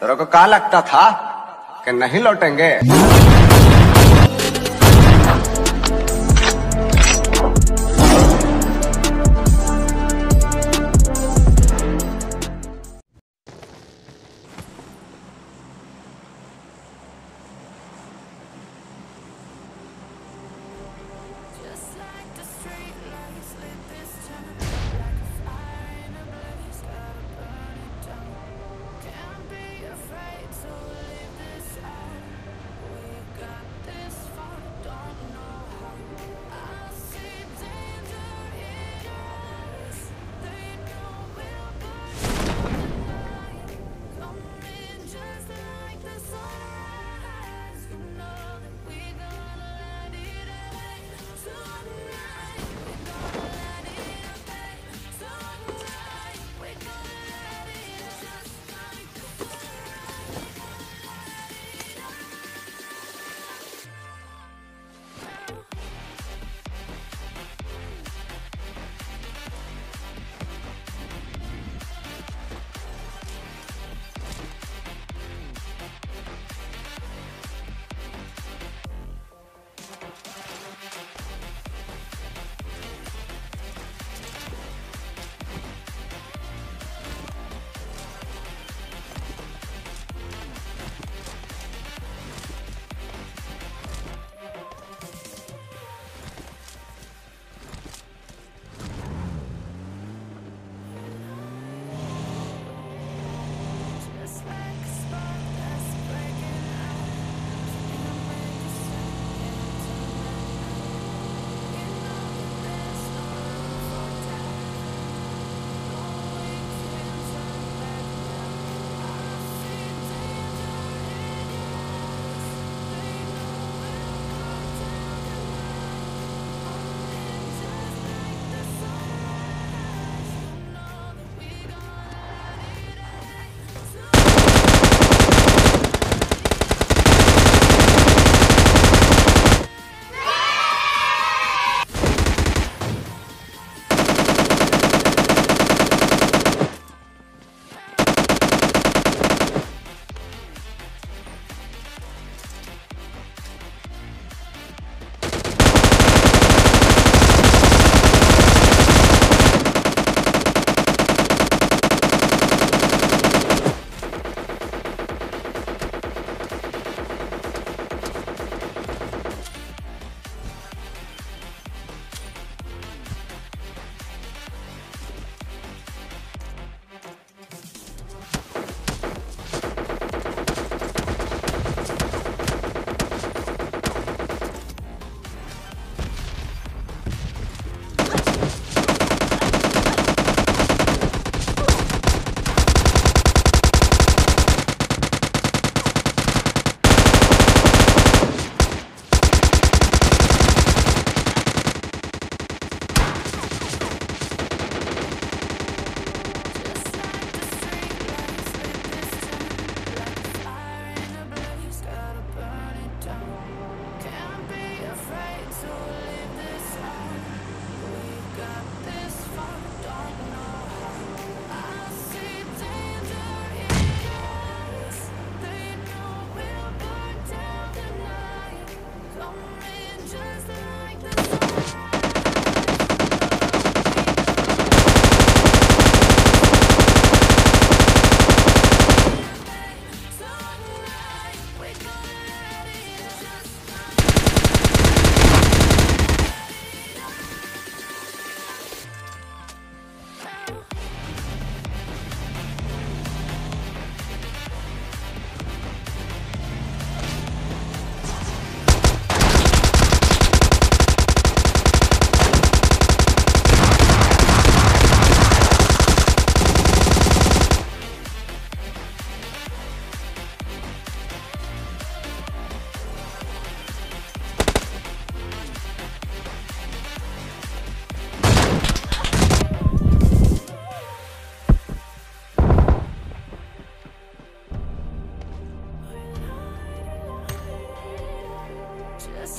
तेरे को कहा लगता था कि नहीं लौटेंगे?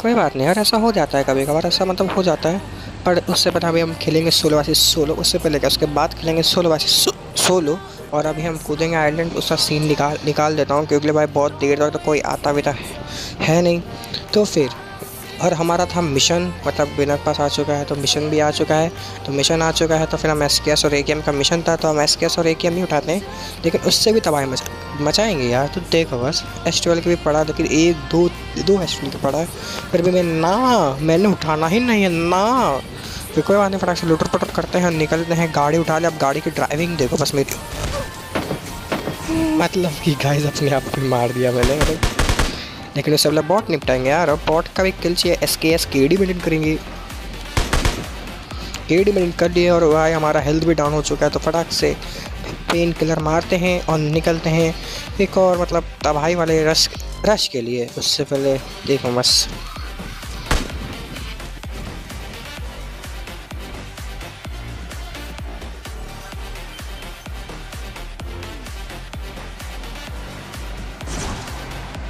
कोई बात नहीं यार ऐसा हो जाता है कभी कभार ऐसा मतलब हो जाता है। पर उससे पहले अभी हम खेलेंगे सोलो वासी सोलो उससे पहले क्या उसके बाद खेलेंगे सोलो वासी सो, सोलो। और अभी हम कूदेंगे आइलैंड उसका सीन निकाल निकाल देता हूँ क्योंकि भाई बहुत देर तक तो कोई आता भी है नहीं। तो फिर और हमारा था मिशन मतलब विनर पास आ चुका है तो मिशन भी आ चुका है तो मिशन आ चुका है तो फिर हम एस के एस और ए के एम का मिशन था तो हम एस के एस और ए के एम ही उठाते हैं, लेकिन उससे भी तबाही मचा, मचाएँगे यार तो देखो बस एस ट्वेल्व की भी पड़ा लेकिन एक, दो दो एस ट्वेल्व की पड़ा है फिर भी मैं, ना, मैंने उठाना ही नहीं है, ना। फिर कोई बात नहीं, फटाक से लुटर पटर करते हैं, निकलते हैं, गाड़ी उठा ले, अब गाड़ी की ड्राइविंग देखो, बस मेरी मतलब कि गाइस अपने आप को मार दिया मैंने। लेकिन उससे पहले बॉट निपटाएँगे यार। और बॉट का भी किल चाहिए। एस के एस के डी मिनट करेंगे। के डी मिनट कर लिए और भाई हमारा हेल्थ भी डाउन हो चुका है तो फटाक से पेन किलर मारते हैं और निकलते हैं। एक और मतलब तबाही वाले रश रश के लिए, उससे पहले देखो बस।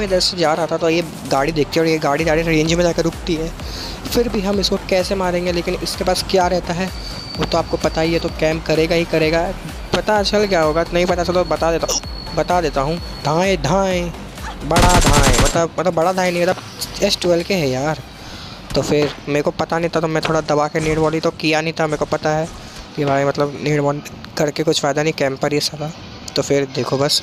मैं इधर से जा रहा था तो ये गाड़ी देखती और ये गाड़ी गाड़ी रेंज में जाकर रुकती है। फिर भी हम इसको कैसे मारेंगे, लेकिन इसके पास क्या रहता है, वो तो आपको पता ही है तो कैम्प करेगा ही करेगा। पता चल क्या होगा, नहीं पता चलो, बता देता बता देता हूँ। धाएँ धाएँ, बड़ा धाएँ मतलब मतलब बड़ा धाएँ नहीं मतलब एस ट्वेल्व के है यार। तो फिर मेरे को पता नहीं था तो मैं थोड़ा दबा के नीड वॉली तो किया नहीं था, मेरे को पता है कि भाई मतलब नीड वॉल करके कुछ फ़ायदा नहीं कैंपर ये सारा तो फिर देखो बस।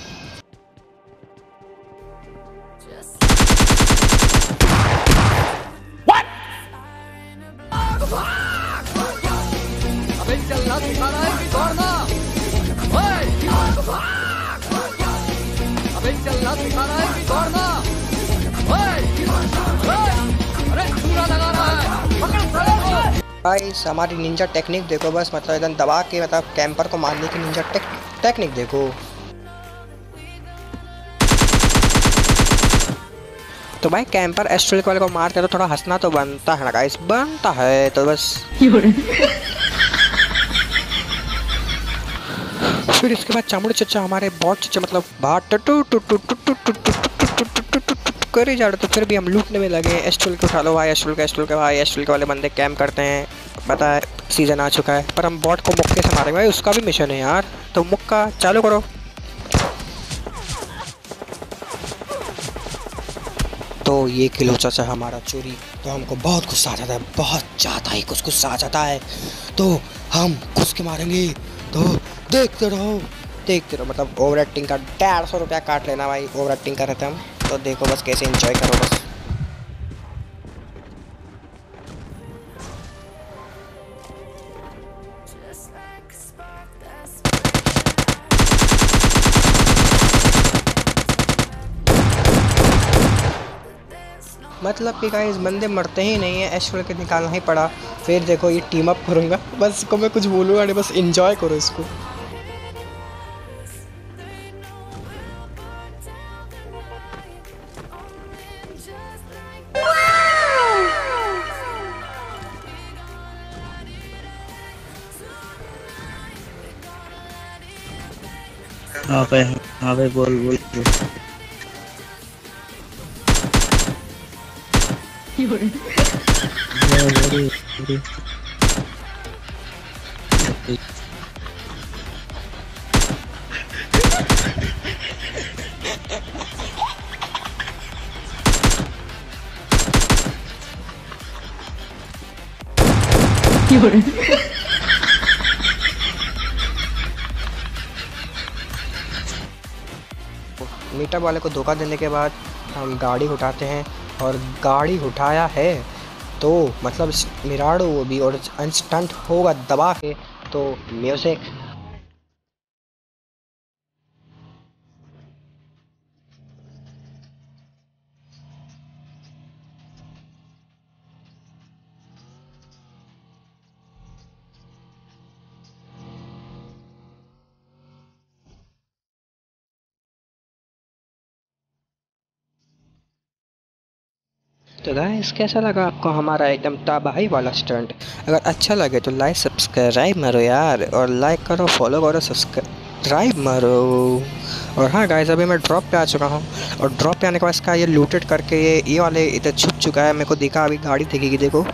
गाइस हमारी निंजा टेक्निक देखो बस मतलब एकदम दबा के मतलब कैंपर को मारने की निंजा टेक, टेक्निक देखो। तो भाई कैंपर एस्ट्रल वाले को मारते तो थोड़ा हंसना तो बनता है ना गाइस बनता है तो बस। फिर इसके बाद चामुड़ चचा हमारे बहुत चचा मतलब बाहर टू कर ही जा रहे तो फिर भी हम लूटने में लगे एस्ट्रल के उठा लो भाई एस्ट्रल के एस्ट्रल के भाई एस्ट्रल के वाले बंदे कैम्प करते हैं पता है सीज़न आ चुका है पर हम बॉट को मुक्के से मारेंगे भाई उसका भी मिशन है यार तो मुक्का चालू करो तो ये किलो चाचा हमारा चोरी तो हमको बहुत गुस्सा आ जाता है बहुत ज़्यादा ही कुछ गुस्सा आ जाता है तो हम घुस के मारेंगे तो देखते रहो। देखते रहो मतलब ओवर एक्टिंग का डेढ़ सौ रुपया काट लेना भाई ओवर एक्टिंग कर रहे थे हम। तो देखो बस कैसे इंजॉय करो बस। मतलब कि गाइस बंदे मरते ही नहीं है, ऐश्वर्य के निकालना ही पड़ा। फिर देखो ये टीम अप करूँगा। बस को मैं कुछ बोलूँगा नहीं, बस इंजॉय करो इसको। भाई हाँ। भाई बोल बोल। बोल। मीटर वाले को धोखा देने के बाद हम गाड़ी उठाते हैं और गाड़ी उठाया है तो मतलब मिराडो वो भी और इंस्टेंट होगा दबा के तो म्यूज़िक। तो गाइस कैसा लगा आपको हमारा एकदम तबाही वाला स्टंट अगर अच्छा लगे तो लाइक सब्सक्राइब मारो यार, और लाइक करो फॉलो करो सब्सक्राइब मारो। और हाँ गाइस अभी मैं ड्रॉप पे आ चुका हूँ, और ड्रॉप पे आने के बाद इसका ये लूटेड करके ये ये वाले इधर छुप चुका है, मेरे को दिखा, अभी गाड़ी दिखेगी, देखो।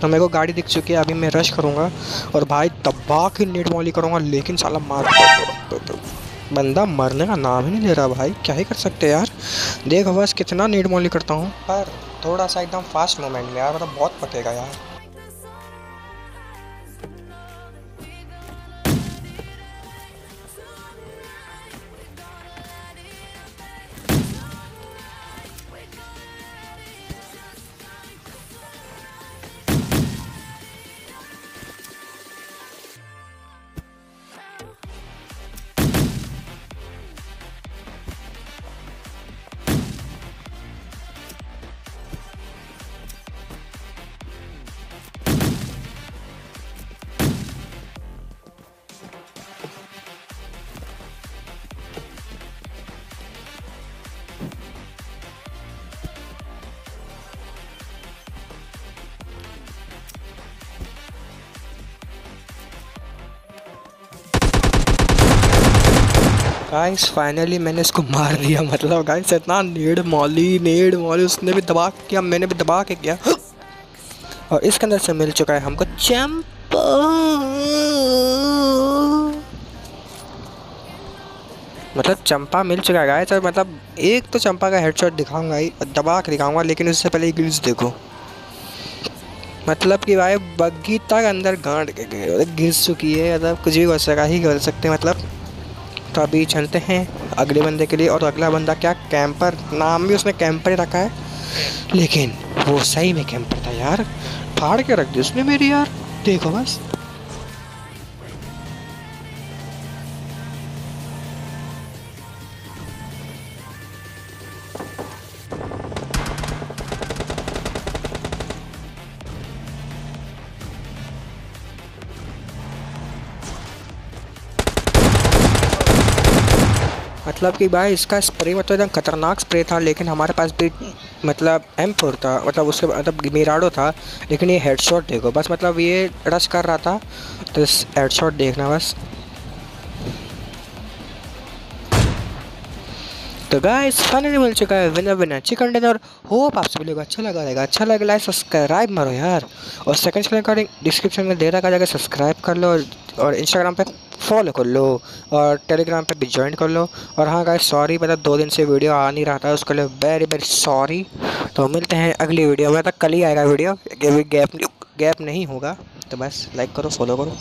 तो मेरे को गाड़ी दिख चुकी है, अभी मैं रश करूँगा, और भाई तबाह की नेट मॉली करूँगा, लेकिन साला मार बंदा मरने का नाम ही नहीं ले रहा भाई, क्या ही कर सकते यार? देखो बस कितना नीड मोली करता हूँ। पर थोड़ा सा एकदम फास्ट मोमेंट में यार मतलब बहुत पकेगा यार। गाइस फाइनली मैंने इसको मार दिया मतलब गाइस इतना नेड़ मौली नेड़ मौली उसने भी दबा किया मैंने भी दबा के किया और इसके अंदर से मिल चुका है हमको चंपा मतलब चंपा मिल चुका है गाइस और मतलब एक तो चंपा का हेडशॉट दिखाऊँगा ही दबा के दिखाऊँगा लेकिन उससे पहले गिल्स देखो मतलब कि भाई बग्गी तक अंदर गांड के गए मतलब घिस चुकी है मतलब कुछ भी कर सका ही कर सकते हैं मतलब तो अभी चलते हैं। अगले बंदे के लिए और अगला बंदा क्या? कैंपर नाम भी उसने कैंपर ही रखा है। लेकिन वो सही में कैंपर था यार। फाड़ के रख दी उसने मेरी यार। देखो बस। मतलब कि भाई, इसका स्प्रे मतलब एकदम खतरनाक स्प्रे था, लेकिन हमारे पास भी मतलब एम फोर था मतलब उसके मतलब मीराडो था, लेकिन ये हेडशॉट देखो, बस मतलब ये रश कर रहा था तो हेडशॉट देखना बस। तो गाइस फाइनली मिल चुका है winner winner chicken dinner hope आप सभी लोग अच्छा लगा रहेगा। अच्छा लगे लाइक सब्सक्राइब मारो यार। और सेकंड चैनल का डिस्क्रिप्शन में दे रखा जाकर सब्सक्राइब कर लो और, और इंस्टाग्राम पे फॉलो कर लो और टेलीग्राम पे भी ज्वाइन कर लो। और हाँ गाइस सॉरी मतलब दो दिन से वीडियो आ नहीं रहा था उसके लिए वेरी वेरी सॉरी तो मिलते हैं अगली वीडियो में तक कल ही आएगा वीडियो। गैप गैप नहीं होगा। तो बस लाइक करो फॉलो करो।